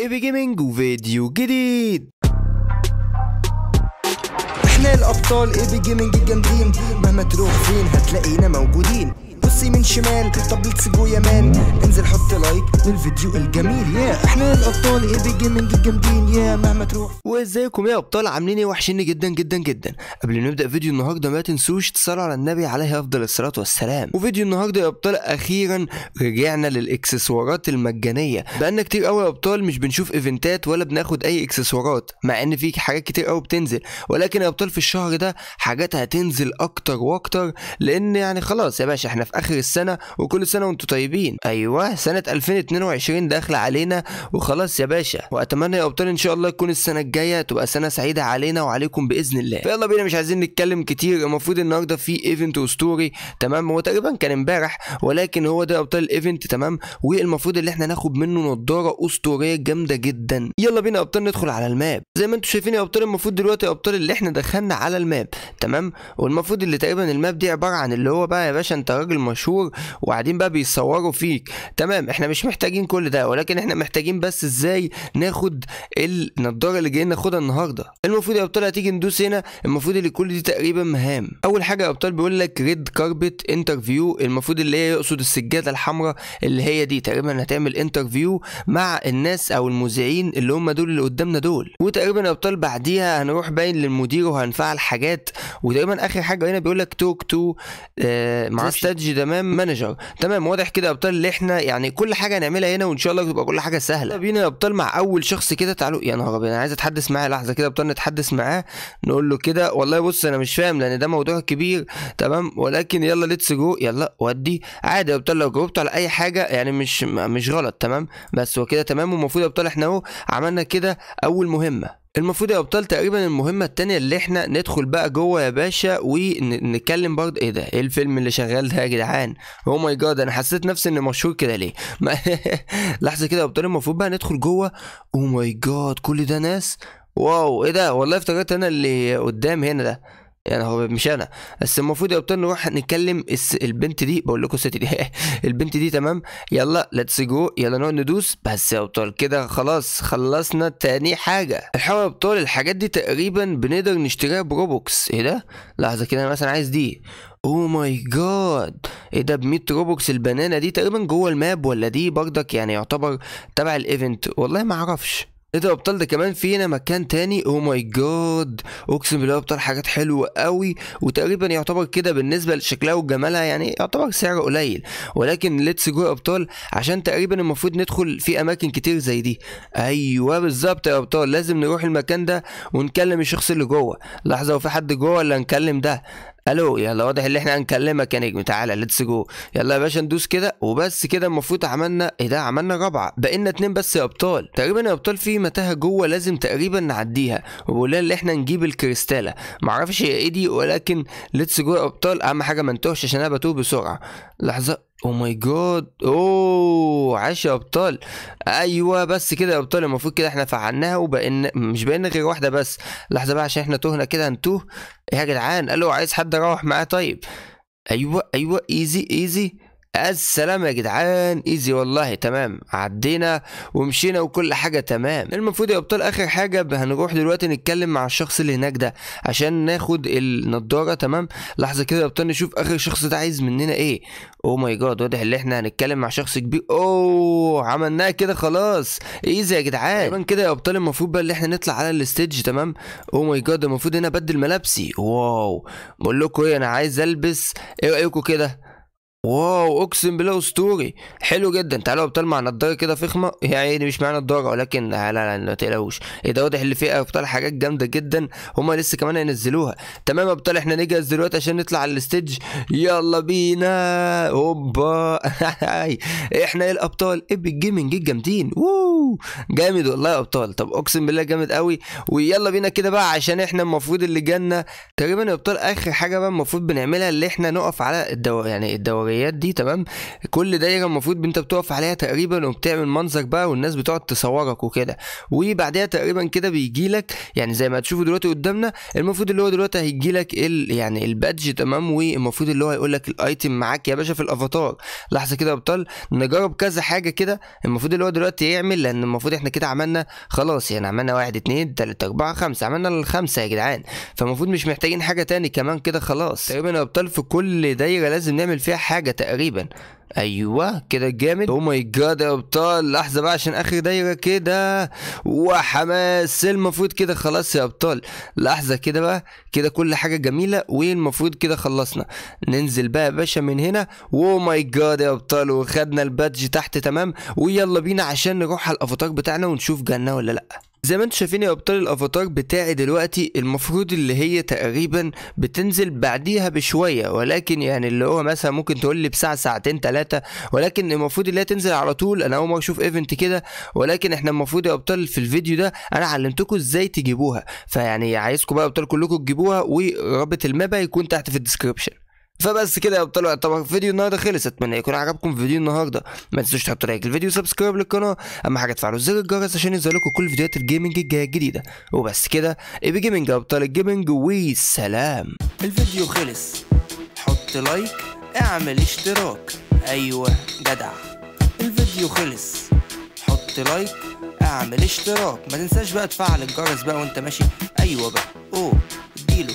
ايبي gaming وفيديو جديد. إحنا الأبطال ايبي gaming الجامدين مهما تروح فين هتلاقينا موجودين. بص يمين شمال. طب let's go يا man انزل حط like للفيديو الجميل. يا إحنا الأبطال ايبي gaming الجامدين يا مهما تروح. وازيكم يا أبطال؟ عاملين إيه؟ وحشيني جدا جدا جدا. قبل ما نبدأ فيديو النهارده ما تنسوش تصلوا على النبي عليه أفضل الصلاة والسلام. وفيديو النهارده يا أبطال أخيرا رجعنا للإكسسوارات المجانية. بقالنا كتير قوي يا أبطال مش بنشوف event ات ولا بناخد أي إكسسوارات مع إن في حاجات كتير قوي بتنزل. ولكن يا أبطال في الشهر ده حاجات هتنزل أكتر وأكتر لأن يعني خلاص يا باشا إحنا في آخر السنة وكل سنة وأنتم طيبين. أيوه سنة 2022 داخله علينا وخلاص يا باشا. وأتمنى يا أبطال إن شاء الله تكون السنة الجاية تبقى سنة سعيدة علينا وعليكم بإذن الله. فيلا بينا مش عايزين نتكلم كتير. المفروض النهارده في event اسطوري تمام؟ هو تقريبا كان امبارح ولكن هو ده أبطال ال event تمام؟ والمفروض ان إحنا ناخد منه نضارة أسطورية جامدة جدا. يلا بينا يا أبطال ندخل على ال map. زي ما أنتم شايفين يا أبطال المفروض دلوقتي يا أبطال اللي إحنا دخلنا على ال map تمام؟ والمفروض اللي تقريبا ال map دي عبارة عن اللي هو بقى يا باشا انت راجل مشهور وقاعدين بقى بيصوروا فيك. تمام إحنا مش محتاجين كل ده ولكن إحنا محتاجين بس إزاي ناخد النضارة اللي جايين ناخدها النهارده. المفروض يا أبطال هتيجي ندوس هنا المفروض اللي كل دي تقريبا مهام. أول حاجة يا أبطال بيقول لك red carpet interview المفروض اللي هي يقصد السجادة الحمراء اللي هي دي. تقريبا هتعمل interview مع الناس أو المذيعين اللي هم دول اللي قدامنا دول. وتقريبا يا أبطال بعديها هنروح باين للمدير وهنفعل حاجات. وتقريبا آخر حاجة هنا بيقول لك talk to آه مع stage تمام manager تمام واضح كده يا أبطال اللي إحنا يعني كل حاجة هنعملها هنا وإن شاء الله تبقى كل حاجة سهلة. بينا يا أبطال مع أول شخص كده تعالوا يا نهار أبيض أنا عايز أتحدث معاه لحظة كده أبطال نتحدث معاه نقول له كده والله بص أنا مش فاهم لأن ده موضوع كبير تمام ولكن يلا let's go يلا ودي. عادي يا أبطال لو جاوبت على أي حاجة يعني مش مش غلط تمام بس هو كده تمام والمفروض يا أبطال إحنا أهو عملنا كده أول مهمة. المفروض يا أبطال تقريبا المهمة التانية اللي إحنا ندخل بقى جوه يا باشا ونتكلم برضه إيه ده؟ إيه الفيلم اللي شغال ده يا جدعان؟ oh my god أنا حسيت نفسي إني مشهور كده ليه؟ لحظة كده يا أبطال المفروض بقى ندخل جوه. oh my god كل ده ناس؟ wow إيه ده؟ والله افتكرت أنا اللي قدام هنا ده. يعني هو مش أنا. بس المفروض يا ابطال نروح نتكلم. البنت دي بقول لكم الست دي. البنت دي تمام؟ يلا let's go يلا نقعد ندوس. بس يا ابطال كده خلاص خلصنا تاني حاجة. الحقيقة يا ابطال الحاجات دي تقريبا بنقدر نشتريها ب Robux. إيه ده؟ لحظة كده أنا مثلا عايز دي. oh my god إيه ده ب 100 Robux ال banana دي تقريبا جوه ال map ولا دي برضك يعني يعتبر تبع ال event والله ما أعرفش. إيه ده أبطال ده كمان في هنا مكان تاني. oh my god أقسم بالله أبطال حاجات حلوة قوي وتقريبا يعتبر كده بالنسبة لشكلها وجمالها يعني يعتبر سعره قليل. ولكن let's go أبطال عشان تقريبا المفروض ندخل في أماكن كتير زي دي. أيوه بالظبط يا أبطال لازم نروح المكان ده ونكلم الشخص اللي جوه. لحظة وفي حد جوه ولا نكلم ده؟ ألو يلا واضح ان إحنا هنكلمك يا نجم. تعالى let's go يلا يا باشا ندوس كده. وبس كده المفروض عملنا إيه ده؟ عملنا رابعة. بقينا اتنين بس يا أبطال. تقريبا يا أبطال في متاهة جوه لازم تقريبا نعديها. وبقول إن إحنا نجيب الكريستاله معرفش هي إيه دي ولكن let's go يا أبطال. أهم حاجة ما نتوهش عشان أنا بتوه بسرعة. لحظة. oh my god اوه عاش يا أبطال. أيوه بس كده يا أبطال. المفروض كده إحنا فعلناها وبقينا مش بقينا غير واحدة بس. لحظة بقى عشان إحنا تهنا كده هنتوه. إيه يا جدعان؟ ألو عايز حد أروح معاه؟ طيب. أيوه أيوه easy easy السلام يا جدعان easy والله تمام. عدينا ومشينا وكل حاجة تمام. المفروض يا أبطال آخر حاجة هنروح دلوقتي نتكلم مع الشخص اللي هناك ده عشان ناخد النضارة تمام؟ لحظة كده يا أبطال نشوف آخر الشخص ده عايز مننا إيه. oh my god واضح إن إحنا هنتكلم مع شخص كبير. أوه عملناها كده خلاص. easy يا جدعان. كمان كده يا أبطال المفروض بقى إن إحنا نطلع على ال stage تمام؟ oh my god المفروض هنا أبدل ملابسي. wow. بقول لكم إيه أنا عايز ألبس إيه رايكم كده؟ wow اقسم بالله اسطوري. حلو جدا. تعالوا ابطال مع نضارة كده فخمة. يا عيني مش معانا نضارة ولكن لا لا ما تقلقوش. إيه ده واضح اللي فيه ابطال حاجات جامدة جدا هما لسه كمان هينزلوها. تمام ابطال إحنا نجهز دلوقتي عشان نطلع على ال stage. يلا بينا. هوبا. إحنا إيه الابطال Epic Gaming الجامدين. ووو. جامد والله يا ابطال. طب اقسم بالله جامد قوي. ويلا بينا كده بقى عشان إحنا المفروض اللي جالنا تقريبا يا ابطال آخر حاجة بقى المفروض بنعملها اللي إحنا نقف على الدو يعني الدوران الدوريات دي تمام؟ كل دايره المفروض أنت بتقف عليها تقريبا وبتعمل منظر بقى والناس بتقعد تصورك وكده. وبعدها تقريبا كده بيجي لك يعني زي ما هتشوفوا دلوقتي قدامنا المفروض اللي هو دلوقتي هيجي لك ال يعني البادج تمام؟ والمفروض اللي هو هيقول لك الايتم معاك يا باشا في الأفاتار. لحظة كده يا ابطال نجرب كذا حاجة كده المفروض اللي هو دلوقتي يعمل لأن المفروض إحنا كده عملنا خلاص يعني عملنا واحد اتنين تلاتة أربعة خمسة عملنا الخمسة يا جدعان. فالمفروض مش محتاجين حاجة تاني كمان كده خلاص. تقريبا يا ابطال في كل دايرة لازم نعمل فيها حاجة تقريبا. أيوه كده جامد. oh my god يا أبطال لحظة بقى عشان آخر دايرة كده. وحماس المفروض كده خلاص يا أبطال. لحظة كده بقى كده كل حاجة جميلة والمفروض كده خلصنا. ننزل بقى يا باشا من هنا. oh my god يا أبطال وخدنا ال badge تحت تمام. ويلا بينا عشان نروح على الأفاتار بتاعنا ونشوف جنة ولا لأ. زي ما أنتم شايفين يا أبطال الأفاتار بتاعي دلوقتي المفروض اللي هي تقريبا بتنزل بعديها بشوية ولكن يعني اللي هو مثلا ممكن تقول لي بساعة ساعتين ثلاثة ولكن المفروض اللي هي تنزل على طول. أنا أول مرة أشوف event كده ولكن إحنا المفروض يا أبطال في الفيديو ده أنا علمتكم إزاي تجيبوها. فيعني عايزكم بقى أبطال كلكم تجيبوها ورابط ال map هيكون تحت في ال description فبس كده يا ابطال طبعا فيديو النهارده خلص اتمنى يكون عجبكم فيديو النهارده. ما تنسوش تحطوا like الفيديو و subscribe للقناة. أهم حاجة تفعلوا زر الجرس عشان يظهر لكم كل فيديوهات ال gaming الجايه الجديده وبس كده Epic Gaming يا ابطال ال gaming والسلام الفيديو خلص. حط like اعمل اشتراك. أيوه جدع. الفيديو خلص. حط like اعمل اشتراك. ما تنساش بقى تفعل الجرس بقى وانت ماشي. أيوه بقى. أوه اديله.